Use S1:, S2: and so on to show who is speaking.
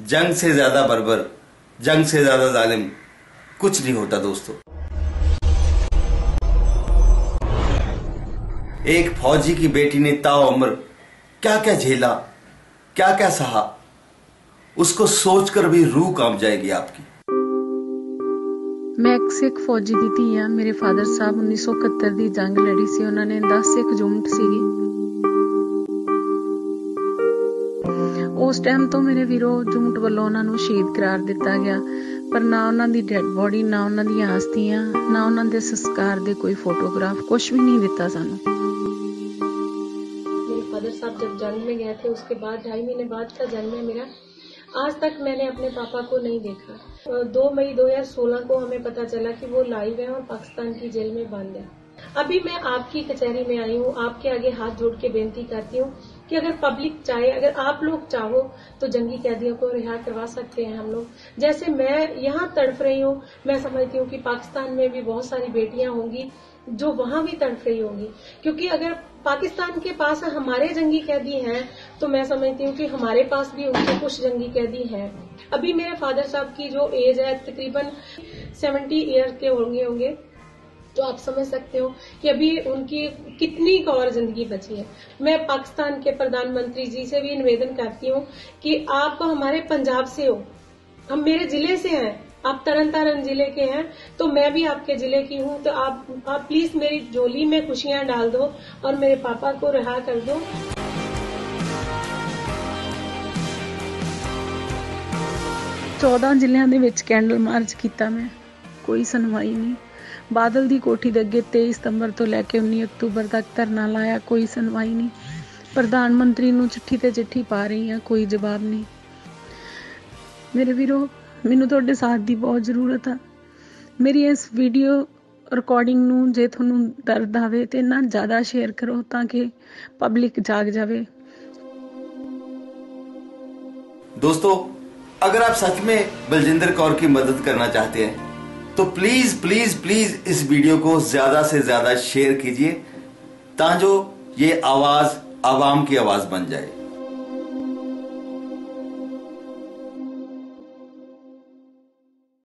S1: जंग से ज्यादा बर्बर जंग से ज्यादा जालिम कुछ नहीं होता दोस्तों एक फौजी की बेटी ने ताउम्र क्या क्या झेला क्या क्या सहा उसको सोचकर भी रूह कांप जाएगी आपकी
S2: ਮੈਂ ਇੱਕ ਸਿੱਖ ਫੌਜੀ ਦੀ ਧੀ ਆ ਮੇਰੇ ਫਾਦਰ ਸਾਹਿਬ 1971 ਦੀ ਜੰਗ ਲੜੀ ਸੀ ਉਹਨਾਂ ਨੇ 10 ਸਿੱਖ ਜੁਮਟ ਸੀਗੀ ਉਸ ਟਾਈਮ ਤੋਂ ਮੇਰੇ ਵੀਰੋ ਜੁਮਟ ਵੱਲੋਂ ਉਹਨਾਂ ਨੂੰ ਸ਼ਹੀਦ ਕਰਾਰ ਦਿੱਤਾ ਗਿਆ ਪਰ ਨਾ ਉਹਨਾਂ ਦੀ ਡੈੱਡ ਬੋਡੀ ਨਾ ਉਹਨਾਂ ਦੀਆਂ ਆਸਤੀਆਂ ਨਾ ਉਹਨਾਂ ਦੇ ਸੰਸਕਾਰ ਦੇ ਕੋਈ ਫੋਟੋਗ੍ਰਾਫ ਕੁਝ ਵੀ ਨਹੀਂ ਦਿੱਤਾ ਸਾਨੂੰ
S3: मेरे फादर साहब जब जंग में गए थे उसके बाद ढाई महीने बाद का जन्म है मेरा आज तक मैंने अपने पापा को नहीं देखा अ, दो मई 2016 को हमें पता चला कि वो लाइव है और पाकिस्तान की जेल में बंद है अभी मैं आपकी कचहरी में आई हूँ आपके आगे हाथ जोड़ के बेनती करती हूँ कि अगर पब्लिक चाहे, अगर आप लोग चाहो तो जंगी कैदियों को रिहा करवा सकते हैं हम लोग। जैसे मैं यहाँ तड़फ रही हूँ, मैं समझती हूँ कि पाकिस्तान में भी बहुत सारी बेटियाँ होंगी जो वहाँ भी तड़फ रही होंगी। क्योंकि अगर पाकिस्तान के पास हमारे जंगी कैदी हैं तो मैं समझती हूँ कि हमारे पास भी उनके कुछ जंगी कैदी हैं। अभी मेरे फादर साहब की जो एज है, तकरीबन 70 ईयर के होंगे होंगे। तो आप समझ सकते हो कि अभी उनकी कितनी का और जिंदगी बची है मैं पाकिस्तान के प्रधानमंत्री जी से भी निवेदन करती हूँ कि आप हमारे पंजाब से हो हम मेरे जिले से हैं आप तरन तारण जिले के हैं तो मैं भी आपके जिले की हूँ तो आप आप प्लीज मेरी झोली में खुशियां डाल दो और मेरे पापा को रिहा कर दो
S2: 14 ਜ਼ਿਲ੍ਹਿਆਂ ਦੇ ਵਿੱਚ ਕੈਂਡਲ ਮਾਰਚ ਕੀਤਾ ਮੈਂ ਕੋਈ ਸੁਣਵਾਈ ਨਹੀਂ ਬਾਦਲ ਦੀ ਕੋਠੀ ਦੇ ਅੱਗੇ 23 ਸਤੰਬਰ ਤੋਂ ਲੈ ਕੇ 19 ਅਕਤੂਬਰ ਤੱਕ ਧਰਨਾ ਲਾਇਆ ਕੋਈ ਸੁਣਵਾਈ ਨਹੀਂ ਪ੍ਰਧਾਨ ਮੰਤਰੀ ਨੂੰ ਚਿੱਠੀ ਤੇ ਚਿੱਠੀ ਪਾ ਰਹੀ ਹਾਂ ਕੋਈ ਜਵਾਬ ਨਹੀਂ ਮੇਰੇ ਵੀਰੋ ਮੈਨੂੰ ਤੁਹਾਡੇ ਸਾਥ ਦੀ ਬਹੁਤ ਜ਼ਰੂਰਤ ਆ ਮੇਰੀ ਇਸ ਵੀਡੀਓ ਰਿਕਾਰਡਿੰਗ ਨੂੰ ਜੇ ਤੁਹਾਨੂੰ ਦਰਦ ਆਵੇ ਤੇ ਨਾ ਜ਼ਿਆਦਾ ਸ਼ੇਅਰ ਕਰੋ ਤਾਂ ਕਿ ਪਬਲਿਕ ਜਾਗ ਜਾਵੇ
S1: दोस्तों अगर आप सच में बलजिंदर कौर की मदद करना चाहते हैं तो प्लीज़ प्लीज़ प्लीज़ इस वीडियो को ज़्यादा से ज़्यादा शेयर कीजिए, ताजो ये आवाज़, आवाम की आवाज़ बन जाए।